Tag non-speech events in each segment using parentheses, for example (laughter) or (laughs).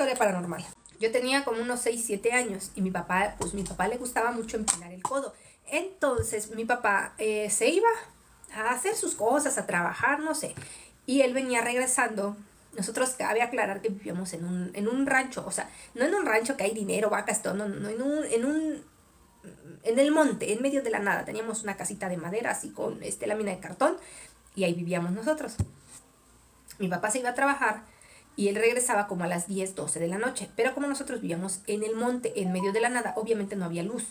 historia paranormal. Yo tenía como unos 6, 7 años y mi papá, pues mi papá le gustaba mucho empinar el codo. Entonces mi papá eh, se iba a hacer sus cosas, a trabajar, no sé. Y él venía regresando. Nosotros cabe aclarar que vivíamos en un, en un rancho, o sea, no en un rancho que hay dinero, vacas, todo, no, no, en un, en un, en el monte, en medio de la nada. Teníamos una casita de madera así con este lámina de cartón y ahí vivíamos nosotros. Mi papá se iba a trabajar y él regresaba como a las 10, 12 de la noche. Pero como nosotros vivíamos en el monte, en medio de la nada, obviamente no había luz.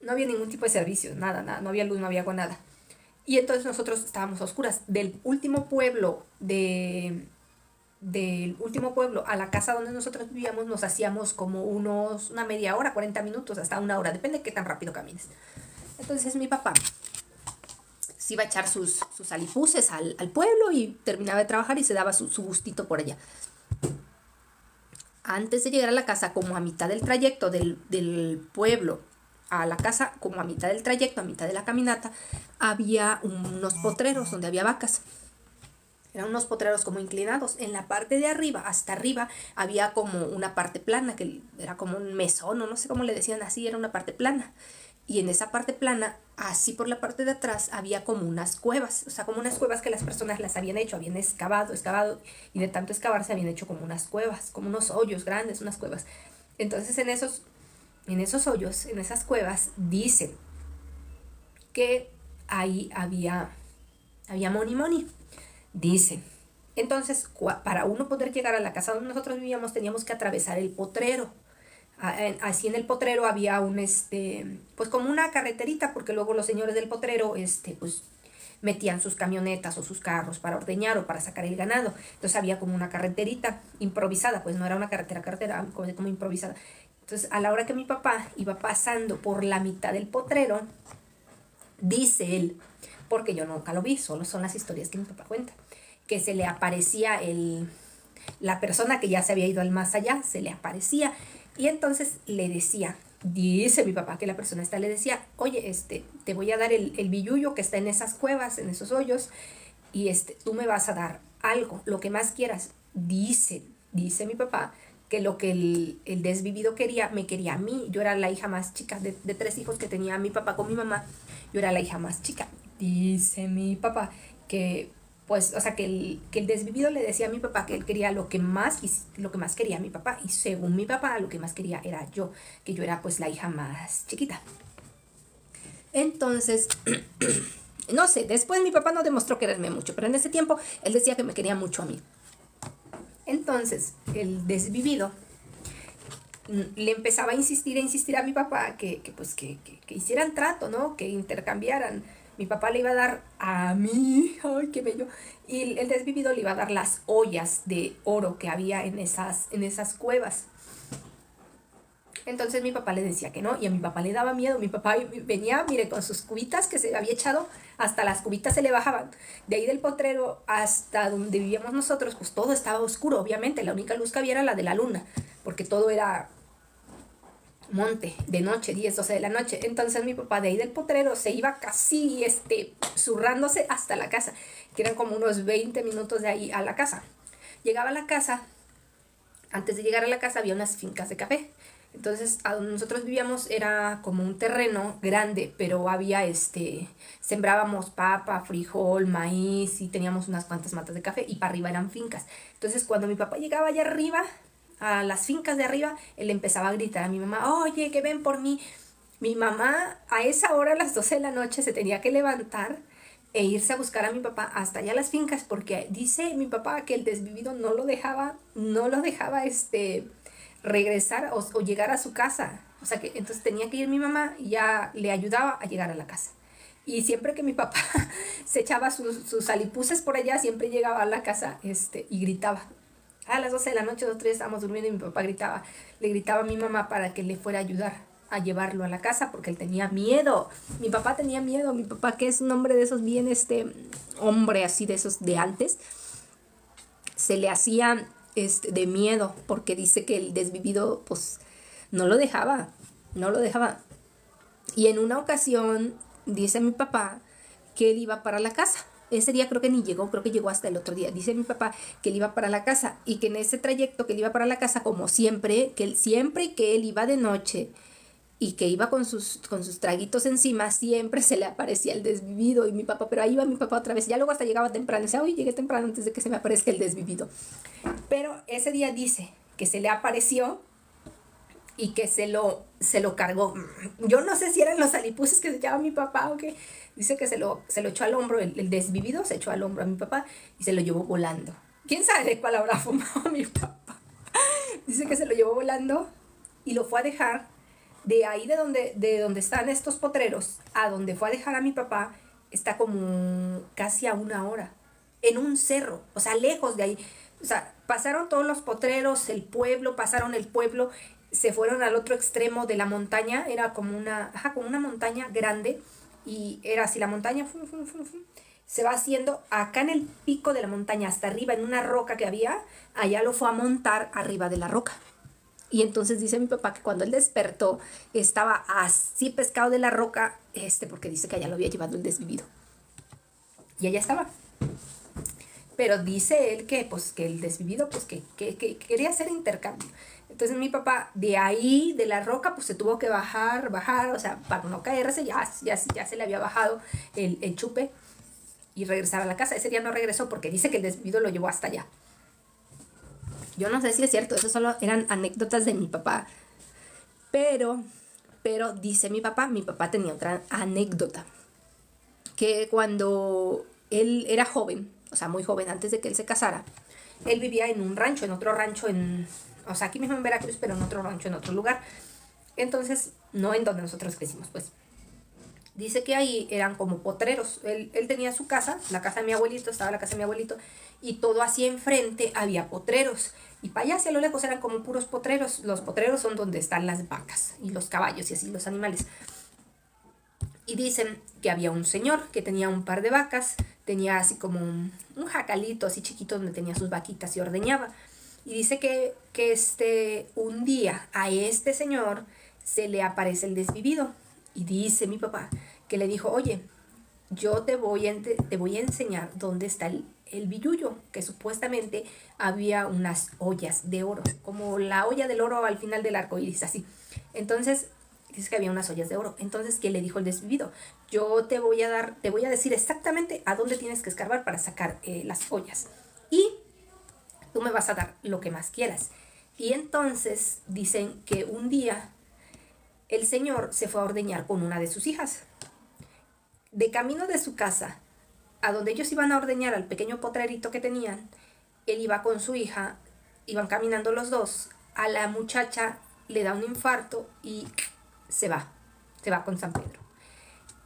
No había ningún tipo de servicio, nada, nada, no había luz, no había agua, nada. Y entonces nosotros estábamos a oscuras. Del último pueblo, de, del último pueblo a la casa donde nosotros vivíamos, nos hacíamos como unos, una media hora, 40 minutos, hasta una hora, depende de qué tan rápido camines. Entonces mi papá se iba a echar sus, sus alipuses al, pueblo y terminaba de trabajar y se daba su, su gustito por allá. Antes de llegar a la casa, como a mitad del trayecto del, del pueblo a la casa, como a mitad del trayecto, a mitad de la caminata, había unos potreros donde había vacas. Eran unos potreros como inclinados. En la parte de arriba, hasta arriba, había como una parte plana, que era como un mesón, o no sé cómo le decían así, era una parte plana. Y en esa parte plana, así por la parte de atrás, había como unas cuevas, o sea, como unas cuevas que las personas las habían hecho, habían excavado, excavado, y de tanto excavar se habían hecho como unas cuevas, como unos hoyos grandes, unas cuevas. Entonces en esos en esos hoyos, en esas cuevas, dicen que ahí había, había money money. Dicen. Entonces, para uno poder llegar a la casa donde nosotros vivíamos, teníamos que atravesar el potrero. Así en el potrero había un, este, pues como una carreterita, porque luego los señores del potrero, este, pues metían sus camionetas o sus carros para ordeñar o para sacar el ganado. Entonces había como una carreterita improvisada, pues no era una carretera, carretera, como, como improvisada. Entonces, a la hora que mi papá iba pasando por la mitad del potrero, dice él, porque yo nunca lo vi, solo son las historias que mi papá cuenta, que se le aparecía el, la persona que ya se había ido al más allá, se le aparecía y entonces le decía, dice mi papá que la persona esta le decía, oye, este, te voy a dar el, el billullo que está en esas cuevas, en esos hoyos, y este, tú me vas a dar algo, lo que más quieras. Dice, dice mi papá, que lo que el, el, desvivido quería, me quería a mí. Yo era la hija más chica de, de, tres hijos que tenía mi papá con mi mamá. Yo era la hija más chica. Dice mi papá que, pues, o sea, que el, que el desvivido le decía a mi papá que él quería lo que más, lo que más quería mi papá. Y según mi papá, lo que más quería era yo, que yo era pues la hija más chiquita. Entonces, (clears throat) no sé, después mi papá no demostró quererme mucho, pero en ese tiempo él decía que me quería mucho a mí. Entonces, el desvivido le empezaba a insistir, a insistir a mi papá que, pues que, hicieran trato, ¿no? Que intercambiaran. Mi papá le iba a dar a mí, ay, qué bello, y el desvivido le iba a dar las ollas de oro que había en esas, en esas cuevas. Entonces mi papá le decía que no y a mi papá le daba miedo. Mi papá venía, mire, con sus cubitas que se había echado, hasta las cubitas se le bajaban. De ahí del potrero hasta donde vivíamos nosotros, pues todo estaba oscuro, obviamente. La única luz que había era la de la luna, porque todo era monte, de noche, 10, 12 de la noche. Entonces mi papá de ahí del potrero se iba casi este, zurrándose hasta la casa, que eran como unos 20 minutos de ahí a la casa. Llegaba a la casa, antes de llegar a la casa había unas fincas de café. Entonces, a donde nosotros vivíamos era como un terreno grande, pero había este, sembrábamos papa, frijol, maíz y teníamos unas cuantas matas de café y para arriba eran fincas. Entonces, cuando mi papá llegaba allá arriba, a las fincas de arriba, él empezaba a gritar a mi mamá, oye, que ven por mí. Mi mamá a esa hora, a las 12 de la noche, se tenía que levantar e irse a buscar a mi papá hasta allá a las fincas porque dice mi papá que el desvivido no lo dejaba, no lo dejaba este regresar o, llegar a su casa. O sea que entonces tenía que ir mi mamá y ya le ayudaba a llegar a la casa. Y siempre que mi papá (laughs) se echaba sus, sus por allá, siempre llegaba a la casa este, y gritaba. A las 12 de la noche, nosotros estábamos durmiendo y mi papá gritaba, le gritaba a mi mamá para que le fuera a ayudar a llevarlo a la casa porque él tenía miedo. Mi papá tenía miedo, mi papá que es un hombre de esos bien, este, hombre así de esos de antes, se le hacía este, de miedo, porque dice que el desvivido, pues, no lo dejaba, no lo dejaba. Y en una ocasión, dice mi papá, que él iba para la casa, Ese día creo que ni llegó, creo que llegó hasta el otro día. Dice mi papá que él iba para la casa y que en ese trayecto que él iba para la casa, como siempre, que él siempre que él iba de noche y que iba con sus, con sus traguitos encima, siempre se le aparecía el desvivido y mi papá, pero ahí iba mi papá otra vez. Ya luego hasta llegaba temprano, decía, hoy llegué temprano antes de que se me aparezca el desvivido. Pero ese día dice que se le apareció y que se lo, se lo cargó. Yo no sé si eran los alipuses que se echaba mi papá o qué. Dice que se lo, se lo echó al hombro, el, desvivido se echó al hombro a mi papá y se lo llevó volando. ¿Quién sabe de cuál habrá (laughs) fumado mi papá? Dice que se lo llevó volando y lo fue a dejar de ahí de donde, de donde están estos potreros a donde fue a dejar a mi papá está como casi a una hora en un cerro, o sea, lejos de ahí. O sea, pasaron todos los potreros, el pueblo, pasaron el pueblo se fueron al otro extremo de la montaña, era como una, como una montaña grande, y era así la montaña, se va haciendo acá en el pico de la montaña, hasta arriba, en una roca que había, allá lo fue a montar arriba de la roca. Y entonces dice mi papá que cuando él despertó estaba así pescado de la roca, este, porque dice que allá lo había llevado el desvivido. Y allá estaba. Pero dice él que, pues, que el desvivido, pues, que, que quería hacer intercambio. Entonces mi papá de ahí, de la roca, pues se tuvo que bajar, bajar, o sea, para no caerse, ya, ya, ya se le había bajado el, el chupe y regresar a la casa. Ese día no regresó porque dice que el desvido lo llevó hasta allá. Yo no sé si es cierto, eso solo eran anécdotas de mi papá. Pero, pero dice mi papá, mi papá tenía otra anécdota. Que cuando él era joven, o sea, muy joven, antes de que él se casara, él vivía en un rancho, en otro rancho en, o sea, aquí mismo en Veracruz, pero en otro rancho, en otro lugar. Entonces, no en donde nosotros crecimos, pues. Dice que ahí eran como potreros. Él, tenía su casa, la casa de mi abuelito, estaba la casa de mi abuelito, y todo así enfrente había potreros. Y para allá hacia lo lejos eran como puros potreros. Los potreros son donde están las vacas y los caballos y así los animales. Y dicen que había un señor que tenía un par de vacas, tenía así como un, un jacalito así chiquito donde tenía sus vaquitas y ordeñaba. Y dice que, que este, un día a este señor se le aparece el desvivido. Y dice mi papá que le dijo, oye, yo te voy a, te voy a enseñar dónde está el, el billullo, que supuestamente había unas ollas de oro, como la olla del oro al final del arco iris, así. Entonces, dice que había unas ollas de oro. Entonces, ¿qué le dijo el desvivido? Yo te voy a dar, te voy a decir exactamente a dónde tienes que escarbar para sacar eh, las ollas. Y tú me vas a dar lo que más quieras. Y entonces dicen que un día el Señor se fue a ordeñar con una de sus hijas. De camino de su casa, a donde ellos iban a ordeñar al pequeño potrerito que tenían, él iba con su hija, iban caminando los dos, a la muchacha le da un infarto y se va, se va con San Pedro.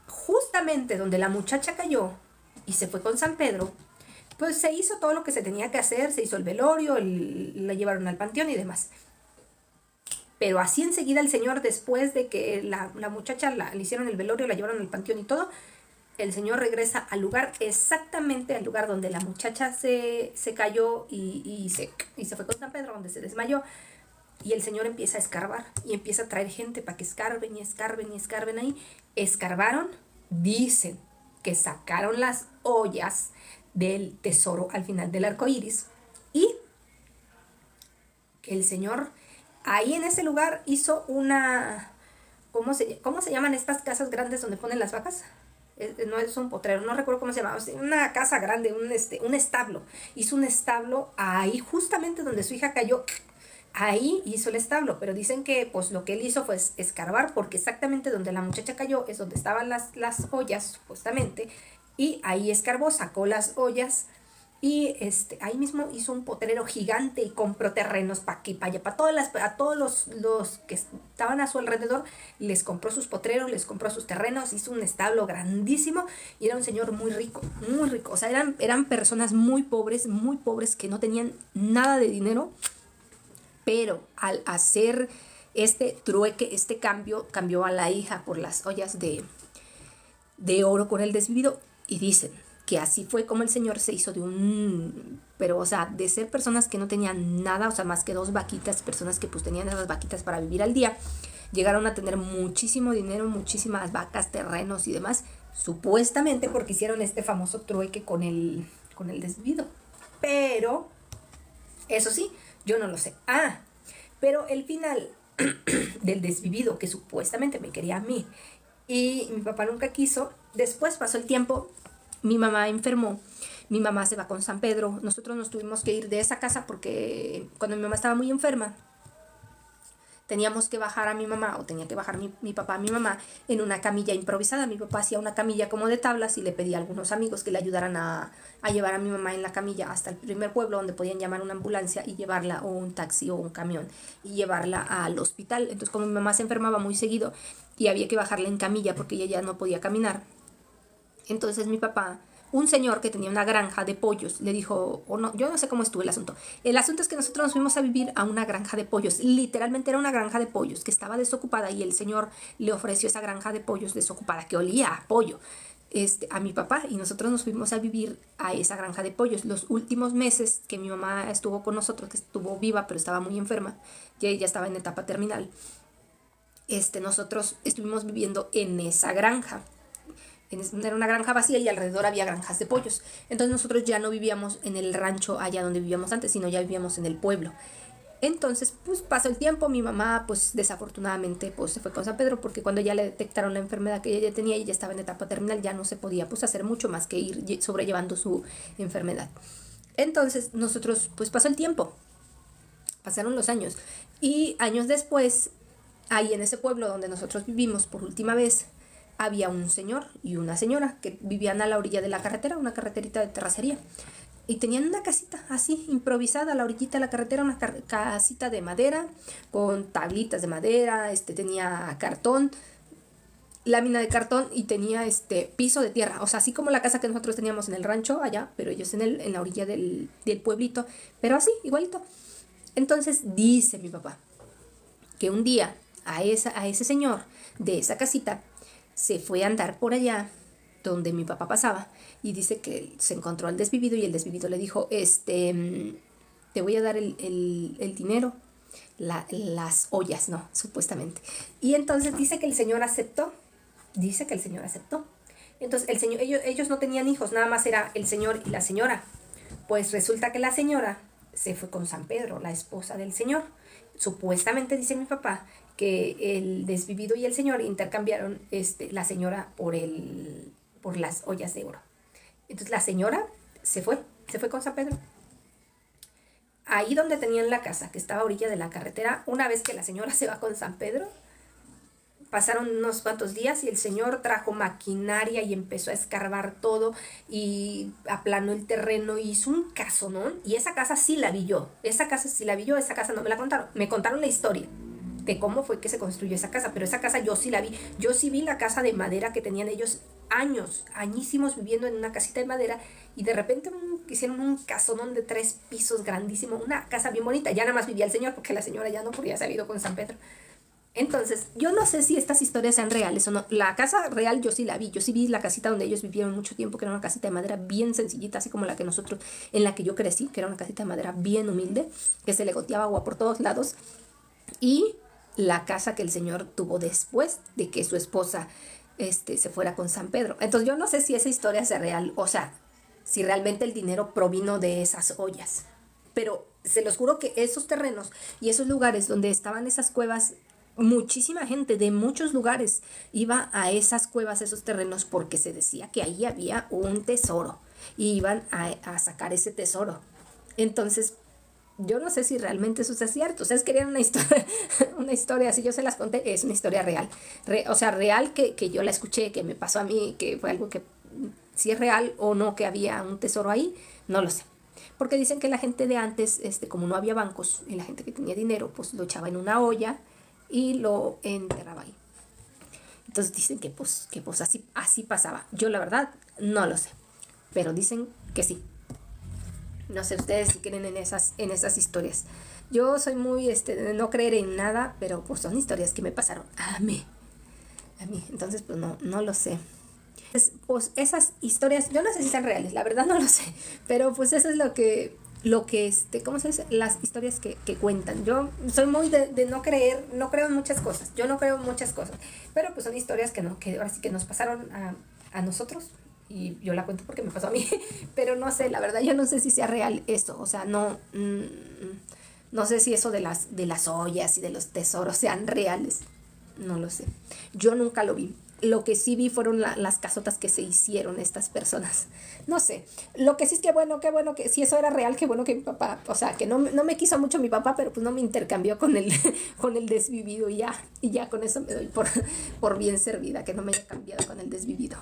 Justamente donde la muchacha cayó y se fue con San Pedro, pues se hizo todo lo que se tenía que hacer, se hizo el velorio, la llevaron al panteón y demás. Pero así enseguida el Señor, después de que la, muchacha la, le hicieron el velorio, la llevaron al panteón y todo, el Señor regresa al lugar, exactamente al lugar donde la muchacha se, cayó y, y, se, y se fue con San Pedro, donde se desmayó. Y el Señor empieza a escarbar y empieza a traer gente para que escarben y escarben y escarben ahí. Escarbaron, dicen que sacaron las ollas del tesoro al final del arco iris. Y que el Señor ahí en ese lugar hizo una. ¿Cómo se, cómo se llaman estas casas grandes donde ponen las vacas? no es un potrero, no recuerdo cómo se llama, una casa grande, un, este, un establo. Hizo un establo ahí, justamente donde su hija cayó, ahí hizo el establo, pero dicen que pues lo que él hizo fue escarbar, porque exactamente donde la muchacha cayó es donde estaban las, las ollas, supuestamente, y ahí escarbó, sacó las ollas y este, ahí mismo hizo un potrero gigante y compró terrenos para aquí, para allá, para todas las, a todos los, los, que estaban a su alrededor, les compró sus potreros, les compró sus terrenos, hizo un establo grandísimo y era un señor muy rico, muy rico. O sea, eran, eran personas muy pobres, muy pobres que no tenían nada de dinero, pero al hacer este trueque, este cambio, cambió a la hija por las ollas de, de oro con el desvivido y dicen que así fue como el Señor se hizo de un, pero o sea, de ser personas que no tenían nada, o sea, más que dos vaquitas, personas que pues tenían esas vaquitas para vivir al día, llegaron a tener muchísimo dinero, muchísimas vacas, terrenos y demás, Supuestamente porque hicieron este famoso trueque con el, con el desvido. Pero, eso sí, yo no lo sé. Ah, pero el final (clears throat) del desvivido, que supuestamente me quería a mí, y mi papá nunca quiso, después pasó el tiempo, mi mamá enfermó, mi mamá se va con San Pedro, nosotros nos tuvimos que ir de esa casa porque cuando mi mamá estaba muy enferma, teníamos que bajar a mi mamá o tenía que bajar mi, mi, papá a mi mamá en una camilla improvisada. Mi papá hacía una camilla como de tablas y le pedía a algunos amigos que le ayudaran a, a, llevar a mi mamá en la camilla hasta el primer pueblo donde podían llamar una ambulancia y llevarla o un taxi o un camión y llevarla al hospital. Entonces como mi mamá se enfermaba muy seguido y había que bajarla en camilla porque ella ya no podía caminar, entonces mi papá un señor que tenía una granja de pollos le dijo, o no, yo no sé cómo estuvo el asunto. El asunto es que nosotros nos fuimos a vivir a una granja de pollos. Literalmente era una granja de pollos que estaba desocupada y el señor le ofreció esa granja de pollos desocupada que olía a pollo. Este, a mi papá y nosotros nos fuimos a vivir a esa granja de pollos. Los últimos meses que mi mamá estuvo con nosotros, que estuvo viva pero estaba muy enferma, ya ella estaba en etapa terminal, este, nosotros estuvimos viviendo en esa granja era una granja vacía y alrededor había granjas de pollos. Entonces nosotros ya no vivíamos en el rancho allá donde vivíamos antes, sino ya vivíamos en el pueblo. Entonces, pues pasó el tiempo, mi mamá, pues desafortunadamente, pues se fue con San Pedro porque cuando ya le detectaron la enfermedad que ella tenía y ya estaba en etapa terminal, ya no se podía pues hacer mucho más que ir sobrellevando su enfermedad. Entonces, nosotros, pues pasó el tiempo, pasaron los años y años después, ahí en ese pueblo donde nosotros vivimos por última vez, había un señor y una señora que vivían a la orilla de la carretera, una carreterita de terracería. Y tenían una casita así, improvisada a la orillita de la carretera, una casita de madera, con tablitas de madera, este, tenía cartón, lámina de cartón y tenía este piso de tierra. O sea, así como la casa que nosotros teníamos en el rancho allá, pero ellos en, el, en la orilla del, del pueblito. Pero así, igualito. Entonces dice mi papá que un día a, esa, a ese señor de esa casita se fue a andar por allá donde mi papá pasaba y dice que se encontró al desvivido y el desvivido le dijo, este, mm, te voy a dar el, dinero, las ollas, ¿no? Supuestamente. Y entonces dice que el señor aceptó, dice que el señor aceptó. Entonces el señor, ellos, ellos no tenían hijos, nada más era el señor y la señora. Pues resulta que la señora se fue con San Pedro, la esposa del señor. Supuestamente dice mi papá que el desvivido y el señor intercambiaron este, la señora por, el, por las ollas de oro. Entonces la señora se fue, se fue con San Pedro. Ahí donde tenían la casa, que estaba a orilla de la carretera, una vez que la señora se va con San Pedro, pasaron unos cuantos días y el señor trajo maquinaria y empezó a escarbar todo y aplanó el terreno y hizo un caso. Y esa casa sí la vi yo, esa casa sí la vi yo, esa casa no me la contaron, me contaron la historia de cómo fue que se construyó esa casa, pero esa casa yo sí la vi, yo sí vi la casa de madera que tenían ellos años, añísimos viviendo en una casita de madera y de repente hicieron un casonón de tres pisos grandísimo, una casa bien bonita, ya nada más vivía el señor porque la señora ya no podía salido con San Pedro. Entonces, yo no sé si estas historias sean reales o no. La casa real yo sí la vi. Yo sí vi la casita donde ellos vivieron mucho tiempo, que era una casita de madera bien sencillita, así como la que nosotros, en la que yo crecí, que era una casita de madera bien humilde, que se le goteaba agua por todos lados. Y la casa que el Señor tuvo después de que su esposa este, se fuera con San Pedro. Entonces yo no sé si esa historia es real, o sea, si realmente el dinero provino de esas ollas. Pero se los juro que esos terrenos y esos lugares donde estaban esas cuevas, muchísima gente de muchos lugares iba a esas cuevas, esos terrenos, porque se decía que ahí había un tesoro y iban a, sacar ese tesoro. Entonces, yo no sé si realmente eso es cierto. Ustedes querían una historia, (laughs) una historia, si yo se las conté, es una historia real. o sea, real que, que, yo la escuché, que me pasó a mí, que fue algo que si es real o no, que había un tesoro ahí, no lo sé. Porque dicen que la gente de antes, este, como no había bancos, y la gente que tenía dinero, pues lo echaba en una olla y lo enterraba ahí. Entonces dicen que pues, que pues así, así pasaba. Yo la verdad no lo sé. Pero dicen que sí. No sé ustedes si creen en esas, en esas historias. Yo soy muy este, no creer en nada, pero pues son historias que me pasaron a mí. A mí. Entonces, pues no, no lo sé. Pues, esas historias, yo no sé si son reales, la verdad no lo sé. Pero pues eso es lo que, lo que este, ¿cómo se dice? Las historias que, que cuentan. Yo soy muy de, no creer, no creo en muchas cosas. Yo no creo en muchas cosas. Pero pues son historias que no, que ahora sí que nos pasaron a a nosotros. Y yo la cuento porque me pasó a mí. (laughs) Pero no sé, la verdad, yo no sé si sea real esto. O sea, no. Mm, no sé si eso de las, de las ollas y de los tesoros sean reales. No lo sé. Yo nunca lo vi lo que sí vi fueron las casotas que se hicieron estas personas. No sé, lo que sí es que bueno, qué bueno que si eso era real, qué bueno que mi papá, o sea, que no, no me quiso mucho mi papá, pero pues no me intercambió con el, (laughs) con el desvivido y ya, y ya con eso me doy por, (laughs) por bien servida, que no me haya cambiado con el desvivido.